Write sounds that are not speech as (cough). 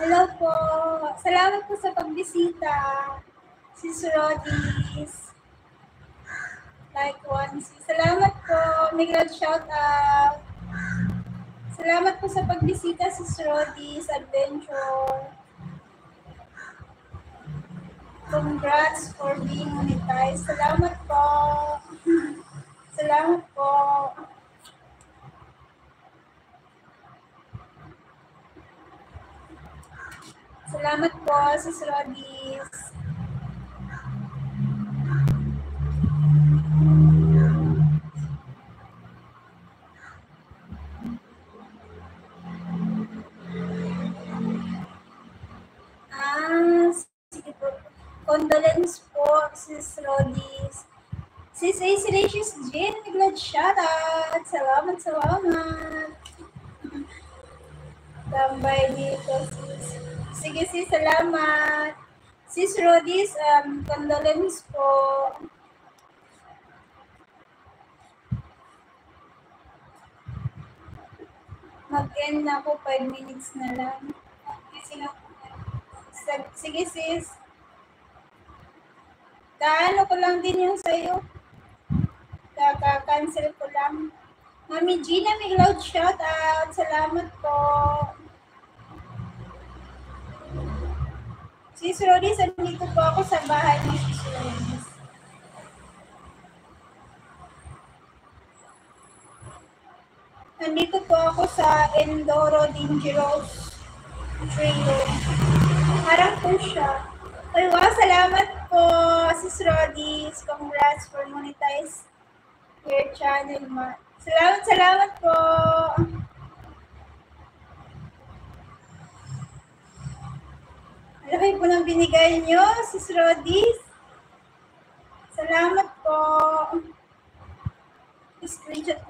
Hello po. Salamat po sa pagbisita. Sis Rodis. Like one. Salamat po. Miguel shout out. Salamat po sa pagbisita, Sis Rodis Adventure. Congrats for being monetized. Salamat po. (laughs) Salamat po. Salamat po, Sis Rodis. Ah, sige po. Condolence po, Sis Rodis. Sis Ace Rachis Jean, glad shoutout. Salamat, salamat. (laughs) Tambay dito, sis. Sige, sis, salamat. Sis Rodis, um, condolence po. Mag-end na po, 5 minutes na lang. Sige, sis. Kaano ko lang din yung sa'yo. Kaka-cancel ko lang. Mami Gina, may loud shout out. Salamat po. Sis Rodis, andito po ako sa bahay ni Sis Rodis. Nandito po ako sa Endoro Dangerous Trail. Harap po siya. Ay, wow, salamat po, Sis Rodis. Congrats for monetize your channel, ma. Salamat, salamat po. po ng binigay niyo, Sis Rodis. Salamat po. Screenshot ko